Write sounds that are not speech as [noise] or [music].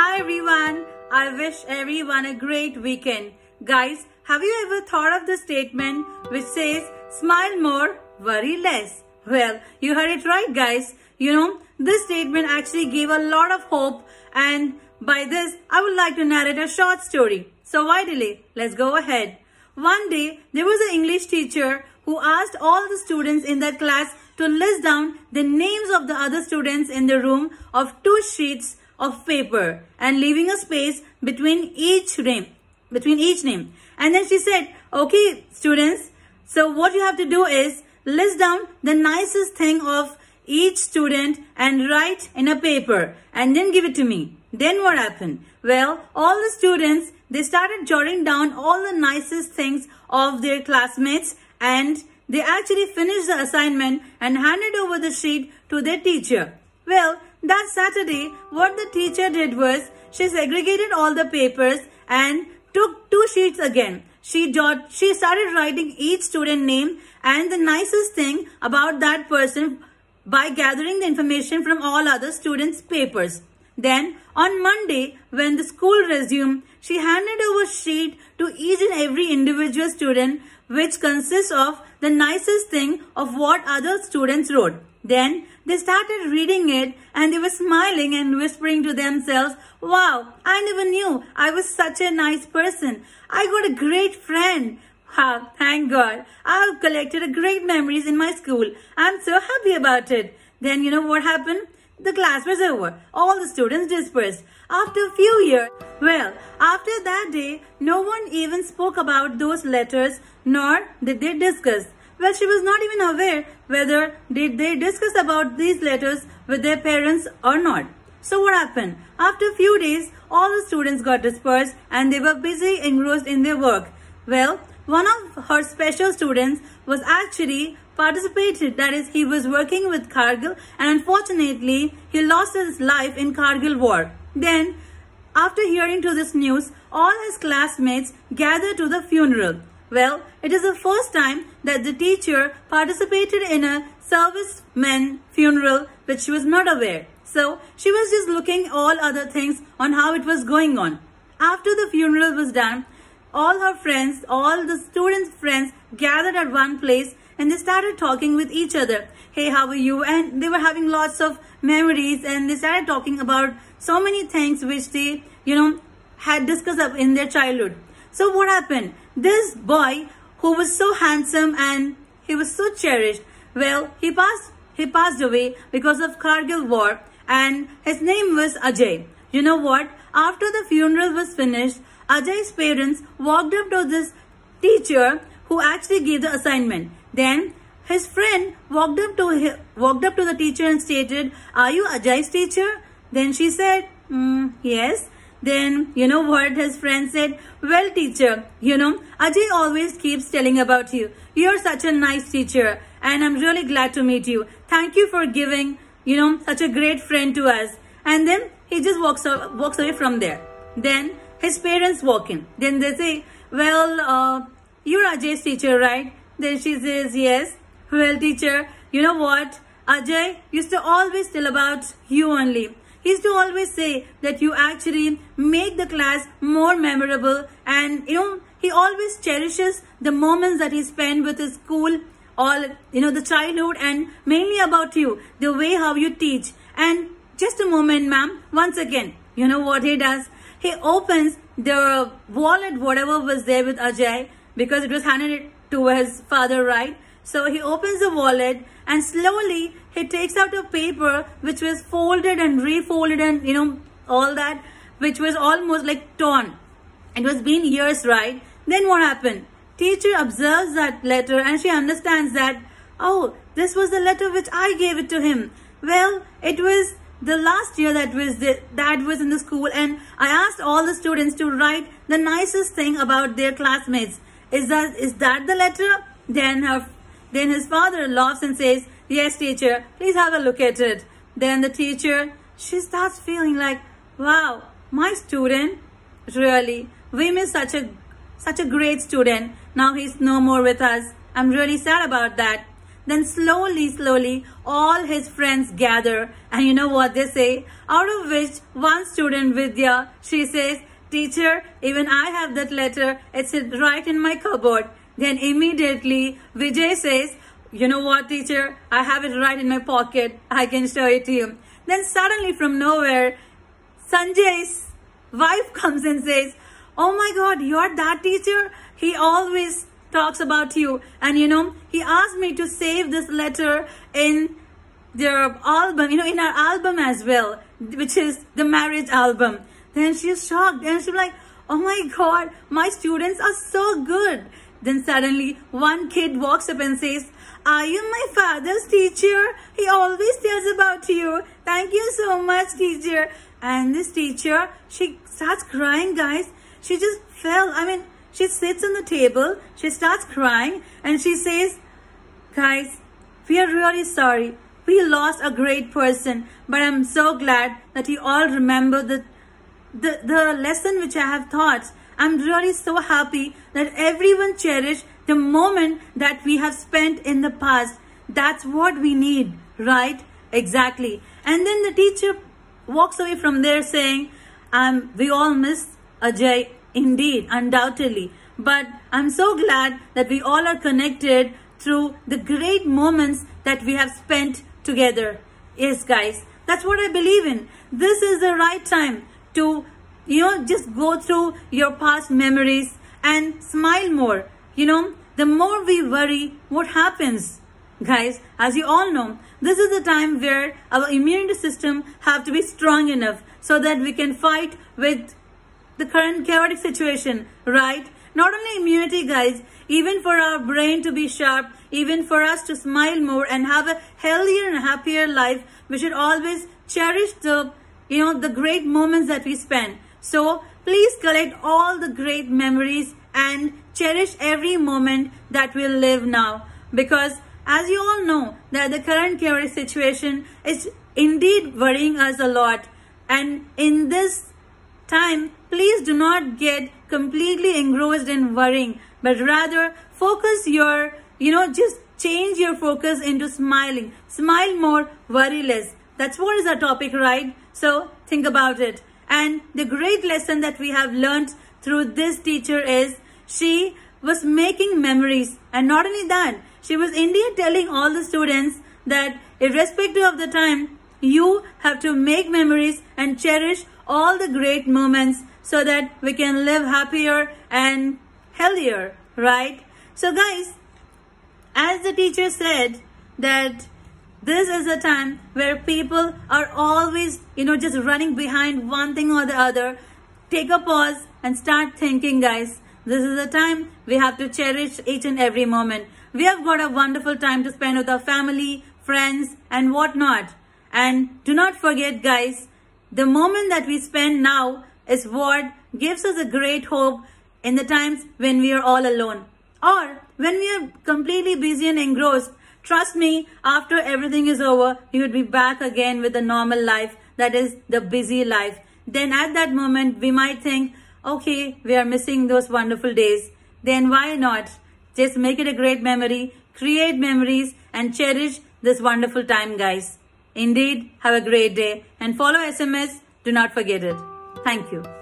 Hi everyone. I wish everyone a great weekend. Guys, have you ever thought of the statement which says, smile more, worry less? Well, you heard it right guys. You know, this statement actually gave a lot of hope and by this, I would like to narrate a short story. So why delay? Let's go ahead. One day, there was an English teacher who asked all the students in that class to list down the names of the other students in the room of two sheets of paper and leaving a space between each name between each name. And then she said okay students so what you have to do is list down the nicest thing of each student and write in a paper and then give it to me. Then what happened? Well all the students they started jotting down all the nicest things of their classmates and they actually finished the assignment and handed over the sheet to their teacher. Well that Saturday, what the teacher did was she segregated all the papers and took two sheets again. She jot, she started writing each student name and the nicest thing about that person by gathering the information from all other students' papers. Then on Monday, when the school resumed, she handed over sheet to each and every individual student which consists of the nicest thing of what other students wrote. Then they started reading it and they were smiling and whispering to themselves, Wow, I never knew I was such a nice person. I got a great friend. Ha, thank God. I've collected a great memories in my school. I'm so happy about it. Then you know what happened? The class was over. All the students dispersed. After a few years, well, after that day, no one even spoke about those letters nor did they discuss. Well, she was not even aware whether did they discuss about these letters with their parents or not. So what happened? After a few days, all the students got dispersed and they were busy engrossed in their work. Well, one of her special students was actually participated, that is, he was working with Kargil and unfortunately, he lost his life in Kargil war. Then, after hearing to this news, all his classmates gathered to the funeral. Well, it is the first time that the teacher participated in a serviceman funeral which she was not aware. So, she was just looking all other things on how it was going on. After the funeral was done, all her friends, all the students' friends gathered at one place and they started talking with each other. Hey, how are you? And they were having lots of memories and they started talking about so many things which they, you know, had discussed in their childhood. So what happened? This boy who was so handsome and he was so cherished, well, he passed, he passed away because of Kargil war and his name was Ajay. You know what? After the funeral was finished, Ajay's parents walked up to this teacher who actually gave the assignment. Then his friend walked up to him, walked up to the teacher and stated, "Are you Ajay's teacher?" Then she said, mm, "Yes." Then, you know what his friend said? Well, teacher, you know, Ajay always keeps telling about you. You're such a nice teacher and I'm really glad to meet you. Thank you for giving, you know, such a great friend to us. And then he just walks, walks away from there. Then his parents walk in. Then they say, well, uh, you're Ajay's teacher, right? Then she says, yes. Well, teacher, you know what? Ajay used to always tell about you only. He used to always say that you actually make the class more memorable and you know he always cherishes the moments that he spent with his school all you know the childhood and mainly about you the way how you teach and just a moment ma'am once again you know what he does he opens the wallet whatever was there with Ajay because it was handed to his father right so he opens the wallet and slowly he takes out a paper which was folded and refolded and you know all that which was almost like torn. It was been years, right? Then what happened? Teacher observes that letter and she understands that, oh, this was the letter which I gave it to him. Well, it was the last year that was the, that was in the school and I asked all the students to write the nicest thing about their classmates. Is that is that the letter? Then her then his father laughs and says, Yes, teacher, please have a look at it. Then the teacher, she starts feeling like, wow, my student, really, we miss such a, such a great student. Now he's no more with us. I'm really sad about that. Then slowly, slowly, all his friends gather. And you know what they say? Out of which one student, Vidya, she says, Teacher, even I have that letter. It's right in my cupboard. Then immediately Vijay says, you know what teacher, I have it right in my pocket. I can show it to you. Then suddenly from nowhere, Sanjay's wife [laughs] comes and says, oh my God, you're that teacher? He always talks about you. And you know, he asked me to save this letter in their album, you know, in our album as well, which is the marriage album. Then she's shocked and she's like, oh my God, my students are so good. Then suddenly one kid walks up and says, are you my father's teacher? He always tells about you. Thank you so much, teacher. And this teacher, she starts crying, guys. She just fell. I mean, she sits on the table. She starts crying and she says, guys, we are really sorry. We lost a great person, but I'm so glad that you all remember the the, the lesson which I have taught, I'm really so happy that everyone cherish the moment that we have spent in the past. That's what we need, right? Exactly. And then the teacher walks away from there saying, um, we all miss Ajay, indeed, undoubtedly. But I'm so glad that we all are connected through the great moments that we have spent together. Yes, guys, that's what I believe in. This is the right time to, you know, just go through your past memories and smile more. You know, the more we worry, what happens? Guys, as you all know, this is the time where our immune system have to be strong enough so that we can fight with the current chaotic situation, right? Not only immunity, guys, even for our brain to be sharp, even for us to smile more and have a healthier and happier life, we should always cherish the you know, the great moments that we spend. So please collect all the great memories and cherish every moment that we live now. Because as you all know that the current chaotic situation is indeed worrying us a lot. And in this time, please do not get completely engrossed in worrying, but rather focus your, you know, just change your focus into smiling. Smile more, worry less. That's what is our topic, right? So think about it. And the great lesson that we have learned through this teacher is she was making memories. And not only that, she was indeed telling all the students that irrespective of the time, you have to make memories and cherish all the great moments so that we can live happier and healthier, right? So guys, as the teacher said that this is a time where people are always, you know, just running behind one thing or the other. Take a pause and start thinking, guys. This is a time we have to cherish each and every moment. We have got a wonderful time to spend with our family, friends, and whatnot. And do not forget, guys, the moment that we spend now is what gives us a great hope in the times when we are all alone. Or when we are completely busy and engrossed Trust me, after everything is over, you would be back again with a normal life, that is the busy life. Then at that moment, we might think, okay, we are missing those wonderful days. Then why not? Just make it a great memory, create memories and cherish this wonderful time, guys. Indeed, have a great day and follow SMS. Do not forget it. Thank you.